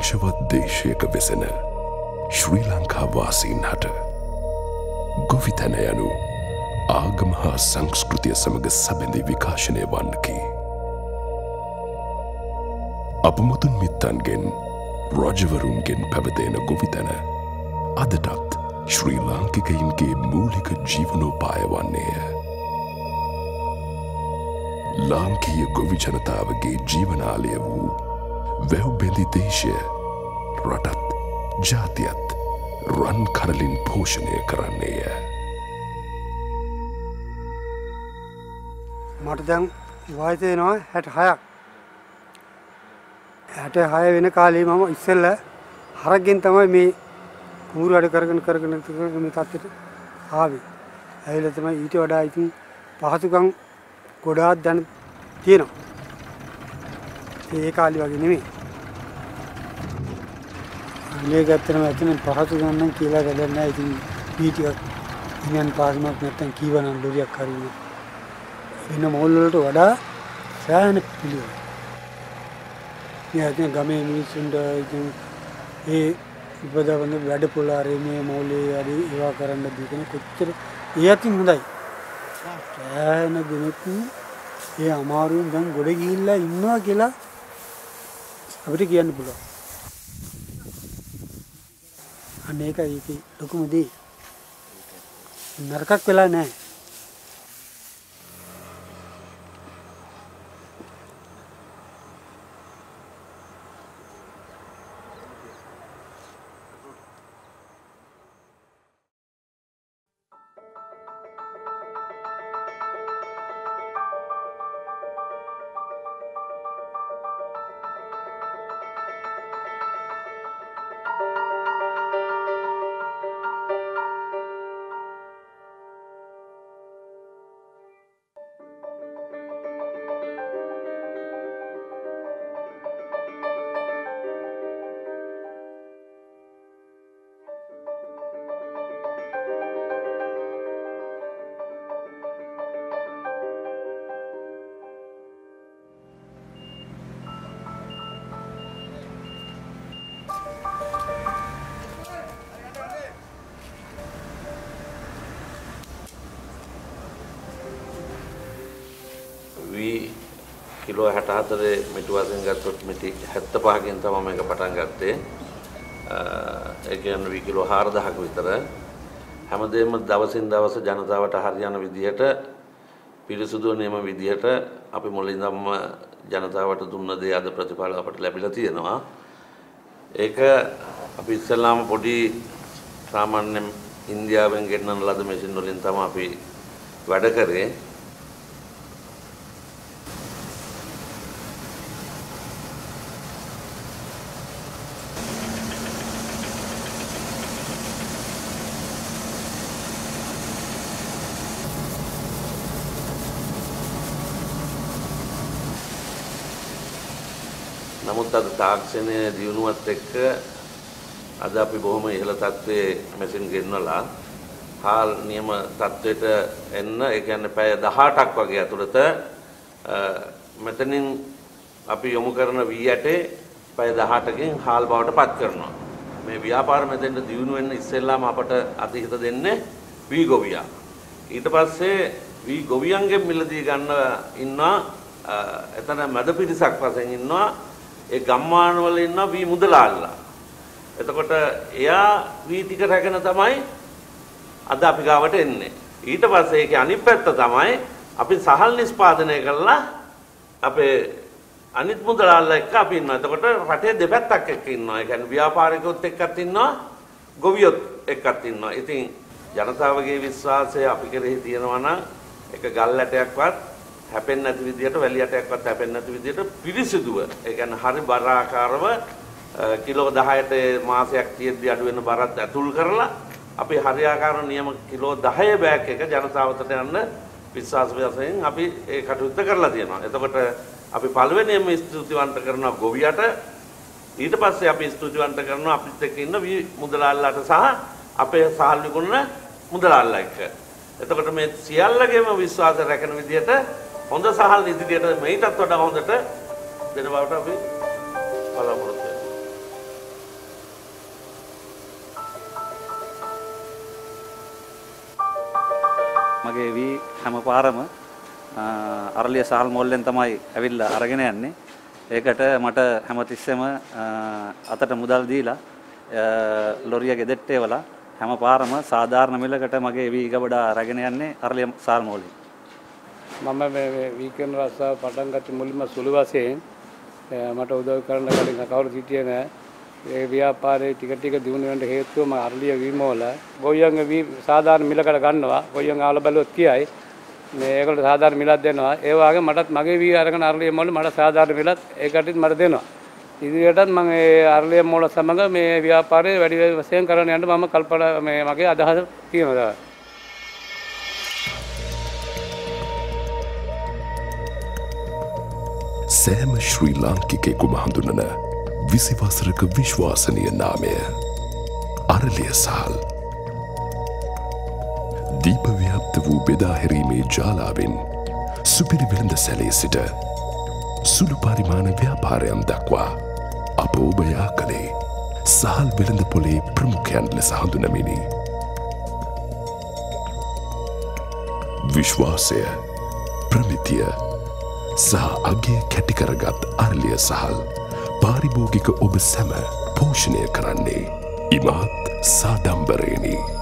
වංශවත් දේශයක වෙසෙන ශ්‍රී ලංකා වාසීන් හට ගොවිතැන යනු ආගම හා සංස්කෘතිය සමඟ සබැඳි විකාශනය වන්නකි. අප මුතුන් මිත්තන්ගෙන් රජවරුන්ගෙන් පැවතේන ගොවිතැන අදටත් ශ්‍රී ලාංකිකයින්ගේ මූලික ජීවනෝපාය වන්නේය. ලාංකීය ගොවි ජනතාවගේ ජීවනාලය වූ වැව්බෙඳි දේශය රටත් ජාතියත් රන් කරලින් පෝෂණය කරන්නේය. මට දැන් වයසයනවා හැට හයක් හැට හය වෙන කාලේ මම ඉස්සෙල්ල හරක්ගෙන් තමයි මේ කූරු අඩ කරගෙන කරගෙන කරගෙන මේ තත්ත්වයට ආවේ. ඇවිල්ලා තමයි ඊට වඩා ඉතින් පහසුකම් ගොඩාක් දැන් තියෙනවා. ඒ කාලේ වගේ නෙමෙයි. අනේ ගත්තම ඇත්තනම් පහසුකම් නම් කියලා වැඩක් නැහැ. ඉතින් ඊ ටිකක් ඉන්දියන් පාස්මක් නැත්තම් කීවනම් ලොරියක් හරිනවා. වෙන මෝල් වලට වඩා සෑහෙන පිළිවෙල. මේ අතන ගමේ මිනිස්සුන්ට ඉතින් ඒ ඉපදවන වැඩ පොලාරේ මේ මෝලේ හරි ඒවා කරන්න දීගෙන කොච්චර ඒ අතින් හොඳයි. සෑහෙන දෙනෙක් ඒ අමාරුවෙන් දැන් ගොඩ ගිහිල්ලා ඉන්නවා කියලා අපිට කියන්න පුළුවන්. අන්න ඒකයි ඒකේ ලොකුම දේ. නරකක් වෙලා නැහැ. කිලෝ 64 මිටි වශයෙන් ගත්තොත් මිටි 75කින් තමයි මේක පටන් ගත්තේ. ඒ කියන්නේ වී කිලෝ 4000ක විතර. හැමදේම දවසින් දවස ජනතාවට හරියන විදිහට පිරිසුදු නියම විදිහට අපි මුලින්දම ජනතාවට දුන්න දේ අද ප්‍රතිඵල අපට ලැබිලා තියෙනවා. ඒක අපි ඉස්සෙල්ලාම පොඩි සාමාන්‍ය ඉන්දියාවෙන් ගෙන්නන ලද මැෂින් වලින් තමයි අපි වැඩ කරේ. නමුත් අද තාක්ෂණය දියුණුවත් එක්ක අද අපි බොහොම ඉහළ තත්ත්වයේ මැෂින් ගෙන්නලා හාල් නියම තත්ත්වයට එන්න ඒ කියන්නේ පැය 18ක් වගේ ඇතුළත මෙතනින් අපි යොමු කරන වී ඇටේ පැය 18කින් හාල් බවට පත් කරනවා. මේ ව්‍යාපාර මෙතෙන්ට දියුණු වෙන්න ඉස්සෙල්ලාම අපට අතිහිත දෙන්නේ වී ගොවියා. ඊට පස්සේ වී ගොවියන්ගෙන් මිලදී ගන්න ඉන්නවා එතන මැද පිරිසක් වශයෙන් ඉන්නවා ඒ ගම්මාන වල ඉන්න වී මුදලාල්ලා. එතකොට එයා වී ටික රැගෙන තමයි අද අපි ගාවට එන්නේ. ඊට පස්සේ ඒකේ අනිත් පැත්ත තමයි අපි සහල් නිෂ්පාදනය කරලා අපේ අනිත් මුදලාල්ලා එක්ක අපි ඉන්නවා. එතකොට රටේ දෙපැත්තක් එක්ක ඉන්නවා. ඒ කියන්නේ ව්‍යාපාරිකයොත් එක්කත් ඉන්නවා, ගොවියොත් එක්කත් ඉන්නවා. ඉතින් ජනතාවගේ විශ්වාසය අපි කෙරෙහි තියෙනවා නම් එක ගල් ඇටයක්වත් හැපෙන්නේ නැති විදිහට වැලි යටයක්වත් හැපෙන්නේ නැති විදිහට පිරිසිදුව ඒ කියන්නේ හරි බර ආකාරව කිලෝ 10ට මාසයක් තියෙද්දි අඩු වෙන බරත් ඇතුල් කරලා අපි හරි ආකාර නියම කිලෝ 10 බෑග් එක ජනතාවට යන්න විශ්වාස වශයෙන් අපි ඒ කටයුත්ත කරලා තියෙනවා. එතකොට අපි පළවෙනියෙන්ම ස්තුතිවන්ත කරනවා ගොවියට ඊට පස්සේ අපි ස්තුතිවන්ත කරනවා අපිත් එක්ක ඉන්න මුදලාල්ලාට සහ අපේ සහල් විකුණන මුදලාල්ලා එක්ක. එතකොට මේ සියල්ලගේම විශ්වාසය රැකෙන විදිහට හොඳ සහල් ඉදිරියට මේටත් වඩා හොඳට දෙන බවට අපි බලාපොරොත්තු මගේ වී හැම පාරම අරලිය සහල් මෝල්ලෙන් තමයි ඇවිල්ලා අරගෙන යන්නේ. ඒකට මට හැමතිස්සෙම අතට මුදල් දීලා ලොරිය ගෙදෙට්ටේ වල හැම පාරම සාධාරණ මිලකට මගේ වී ගබඩා අරගෙන යන්නේ අරලිය සහල් මෝල්ලෙන්. මම වීකන් රස්සාව පටන් ගත්තේ මුලින්ම සුළු වශයෙන්. මට උදව් කරන්න කලින් කවුරු හිටියේ නෑ ඒ ව්‍යාපාරයේ ටික ටික දිනු වෙන හේතුව මම අරලිය වීමවල ගොයියන්ගේ වී සාධාරණ මිලකට ගන්නවා. ගොයියන් ආවල බැලුවොත් කියයි. මේ ඒකට සාධාරණ මිලක් දෙනවා. ඒ වගේ මටත් මගේ වී අරගෙන අරලිය මොළ මට සාධාරණ මිලක් ඒකටිත් මට දෙනවා. ඉදිරියටත් මම ඒ අරලිය මොළ සමග මේ ව්‍යාපාරය වැඩි වශයෙන් කරන්න යන්න මම කල්පනා මේ මගේ අදහස තියෙනවා. සෑම ශ්‍රී ලාංකිකෙකුම හඳුනන විසිවසරක විශ්වාසනය නාමය අරලිය සහල් දීපව්‍යාප්ත වූ බෙදාහැරීමේ ජාලාවෙන් සුපිරි වෙළඳ සැලේ සිට සුළු පරිමාණ ව්‍යාපාරයම් දක්වා අප ඔබයා කළේ සහල් වෙළඳ පොලේ ප්‍රමුඛයන් ලෙස හඳුනමිනි. විශ්වාසය ප්‍රමිතිය සහ අගේ කැටිකරගත් අරලිය සහල් පාරිභෝගික ඔබ සැම පෝෂණය කරන්නේ ඉමත් සාඩම්බරේනී.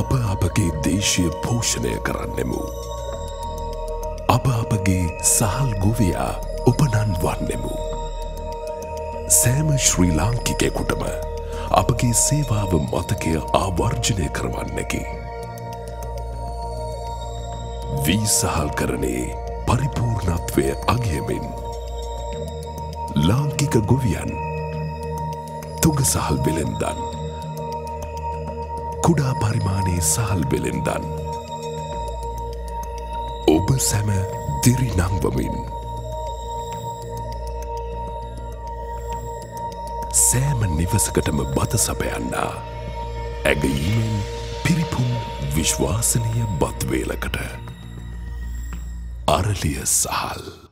අප අපගේ දේශය පෝෂණය කරන්නෙමු. අප අපගේ සහල් ගොවයා උපනන් වන්නෙමු. සෑම ශ්‍රී ලාංකිකෙකුටම අපගේ සේවාව මතකය ආවර්ජනය කරවන්නකි. වී සහල් කරනේ පරිපූර්ණත්වය අගයමින්. ලාංකික ගොවියන් තුග සහල් වෙලෙන්දන්. කුඩා පරිමාණයේ සහල් වෙලෙන්දන්. ඔබ සැම දිරි නංවමින්. සෑම නිවසකටම බත සපයන්නා. ඇගීමෙන් පිරිපුන් විශ්වාසනය බත්වේලකට. අර අරලිය සහල්